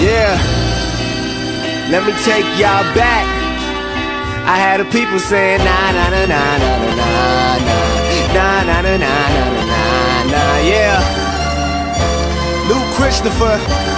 Yeah, let me take y'all back. I had the people saying na na na na na na na na na na na na na na yeah. Luke Christopher.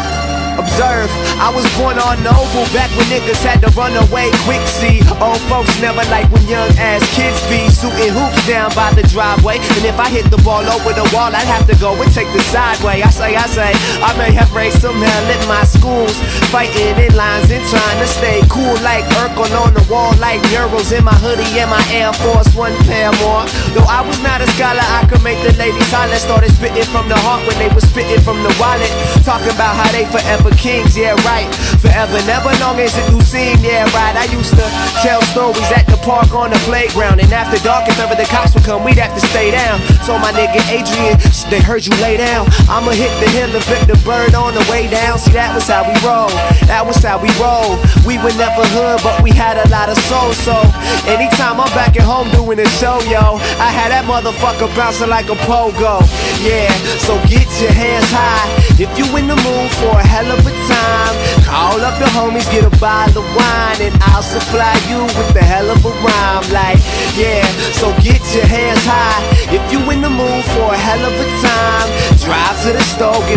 Observe, I was born on noble back when niggas had to run away quick. See, old folks never like when young ass kids be shooting hoops down by the driveway. And if I hit the ball over the wall, I'd have to go and take the sideway. I say, I say, I may have raised some hell in my schools, fighting in lines and trying to stay cool like Urkel on the wall, like murals in my hoodie and my Air Force One pair more. Though I was not a scholar, I could make the ladies holler. Started spitting from the heart when they was spitting from the wallet, talking about how they forever for kings, yeah, right. Forever, never long as it do seem, yeah, right. I used to tell stories at the park on the playground. And after dark, if ever the cops would come, we'd have to stay down. So my nigga Adrian, they heard you lay down. I'ma hit the hill and flip the bird on the way down. See, that was how we roll. That was how we roll. We were never hood, but we had a lot of soul. So anytime I'm back at home doing a show, yo, I had that motherfucker bouncing like a pogo. Yeah, so get your hands high if you in the mood for a hell of a time. Call up the homies, get a bottle of wine, and I'll supply you with the hell of a rhyme. Like,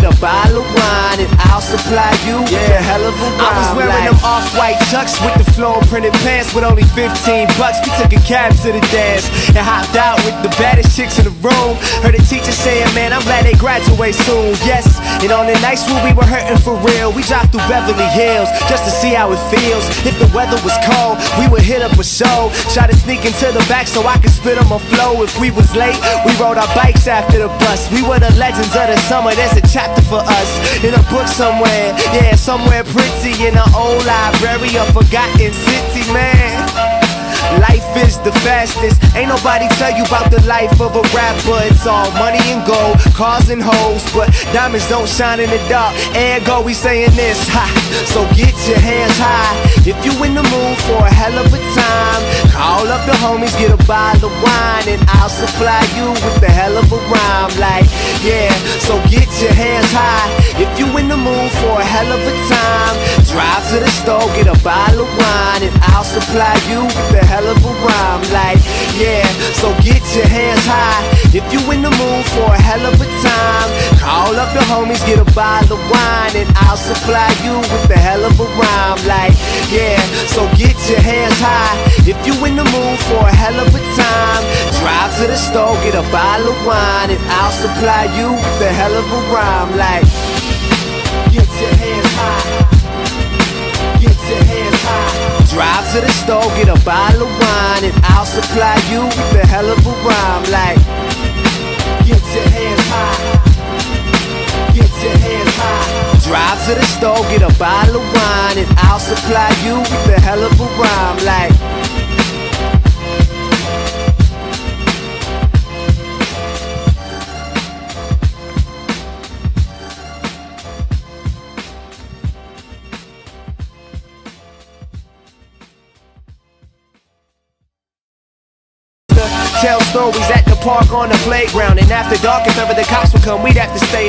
a bottle of wine, and I'll supply you with a hell of a rhyme. I was wearing like, them off-white chucks with the floor printed pants with only 15 bucks. We took a cab to the dance and hopped out with the baddest chicks in the room. Heard the teacher saying, man, I'm glad they graduate soon. Yes, and on the nights when we were hurting for real. We drive through Beverly Hills just to see how it feels. If the weather was cold, we would hit up a show. Try to sneak into the back so I could spit on my flow. If we was late, we rode our bikes after the bus. We were the legends of the summer. There's a chapter for us in a book somewhere. Yeah, somewhere pretty in an old library, a forgotten city, man. Life is the fastest. Ain't nobody tell you about the life of a rapper. It's all money and gold, cars and hoes. But diamonds don't shine in the dark. Ergo, we saying this. Ha. So get your hands high. If you in the mood for a hell of a time, call up the homies, get a bottle of wine, and I'll supply you with the hell of high. If you in the mood for a hell of a time, drive to the store, get a bottle of wine, and I'll supply you with a hell of a rhyme. Like, yeah, so get your hands high. If you in the mood for a hell of a time Call up the homies, get a bottle of wine And I'll supply you with a hell of a rhyme. Like, yeah, so get your hands high. If you in the mood for a hell of a time Drive to the store, get a bottle of wine And I'll supply you the hell of a rhyme like Get your hands high Get your hands high Drive to the store, get a bottle of wine, and I'll supply you a hell of a rhyme. Like, get your hands high. Get your hands high. Drive to the store, get a bottle of wine, and I'll supply you a hell of a rhyme. Like, stories at the park on the playground. And after dark, if ever the cops would come, we'd have to stay.